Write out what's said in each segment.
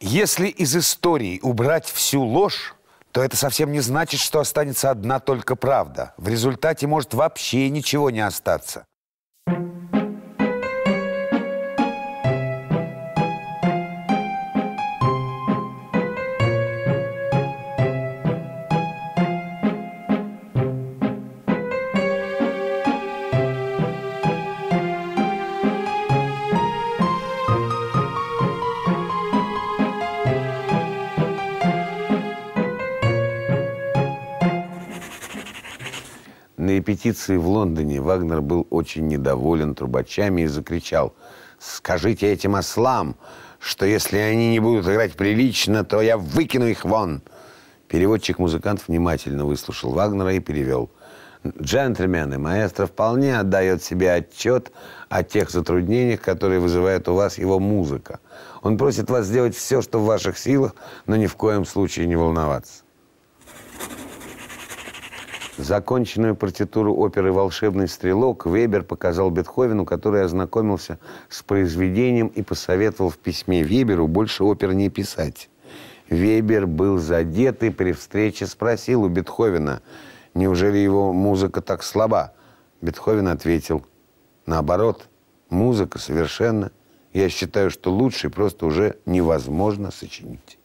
Если из истории убрать всю ложь, то это совсем не значит, что останется одна только правда. В результате может вообще ничего не остаться. На репетиции в Лондоне Вагнер был очень недоволен трубачами и закричал «Скажите этим ослам, что если они не будут играть прилично, то я выкину их вон!» Переводчик-музыкант внимательно выслушал Вагнера и перевел. «Джентльмены, маэстро вполне отдает себе отчет о тех затруднениях, которые вызывает у вас его музыка. Он просит вас сделать все, что в ваших силах, но ни в коем случае не волноваться». Законченную партитуру оперы «Волшебный стрелок» Вебер показал Бетховену, который ознакомился с произведением и посоветовал в письме Веберу больше опер не писать. Вебер был задет и при встрече спросил у Бетховена, неужели его музыка так слаба? Бетховен ответил, наоборот, музыка совершенно. Я считаю, что лучше просто уже невозможно сочинить.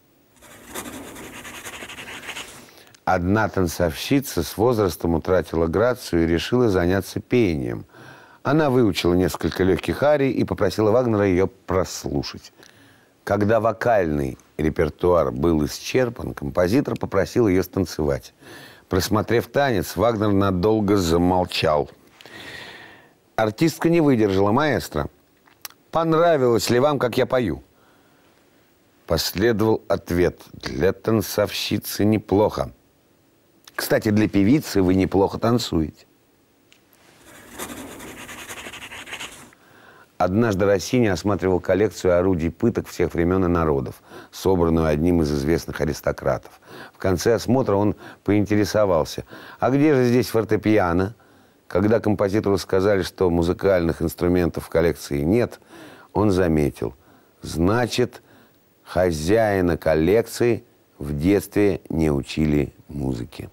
Одна танцовщица с возрастом утратила грацию и решила заняться пением. Она выучила несколько легких арий и попросила Вагнера ее прослушать. Когда вокальный репертуар был исчерпан, композитор попросил ее станцевать. Просмотрев танец, Вагнер надолго замолчал. Артистка не выдержала маэстро. «Понравилось ли вам, как я пою?» Последовал ответ. «Для танцовщицы неплохо». Кстати, для певицы вы неплохо танцуете. Однажды Россини осматривал коллекцию орудий пыток всех времен и народов, собранную одним из известных аристократов. В конце осмотра он поинтересовался, а где же здесь фортепиано? Когда композитору сказали, что музыкальных инструментов в коллекции нет, он заметил, значит, хозяина коллекции в детстве не учили музыке.